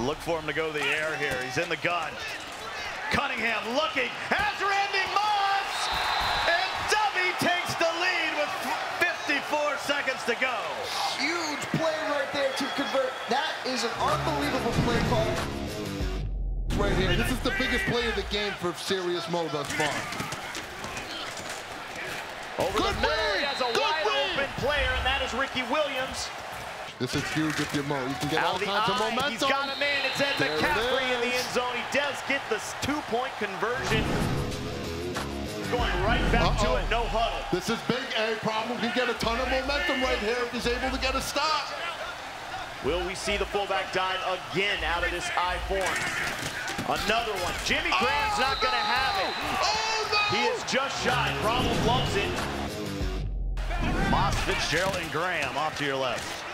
for him to go to the air here. He's in the gun. Cunningham looking, has Randy Moss, and Dubby takes the lead with 54 seconds to go. Huge play right there to convert. That is an unbelievable play call. Right here. This is the biggest play of the game for Serious Mo thus far. Over Good the middle, he has a Good wide read! open player, and that is Ricky Williams. This is huge if you're Mo. You can get Out all of the kinds of momentum. he's got a man. It's Ed There it McCaffrey in the end zone. He does get the two-point conversion. Going right back to Uh-oh. it, no huddle. This is big, A. Problem He can get a ton of momentum right here if he's able to get a stop. Will we see the fullback dive again out of this I form? Another one. Jimmy Graham's Oh, not going to have it. Oh, no! He is just shy. Problem loves it. Moss, Fitzgerald, and Graham off to your left.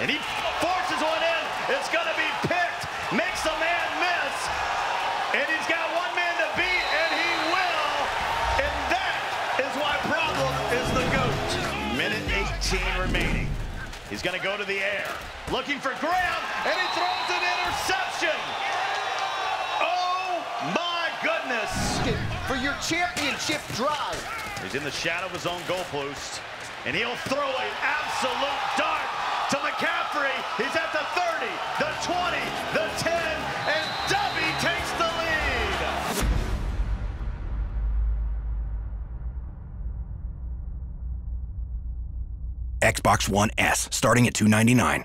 And he forces one in. It's going to be picked. Makes the man miss. And he's got one man to beat, and he will. And that is why Problem is the GOAT. Minute 18 remaining. He's going to go to the air. Looking for Graham, and he throws an interception. Oh, my goodness. For your championship drive. He's in the shadow of his own goalpost, and he'll throw it absolute dart to McCaffrey. He's at the 30, the 20, the 10, and Dubby takes the lead. Xbox One S, starting at $299.